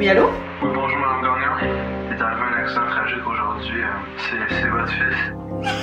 Oui, allô? Oui, bonjour, Madame Gagnon. Il est arrivé un accident tragique aujourd'hui. Hein. C'est votre fils.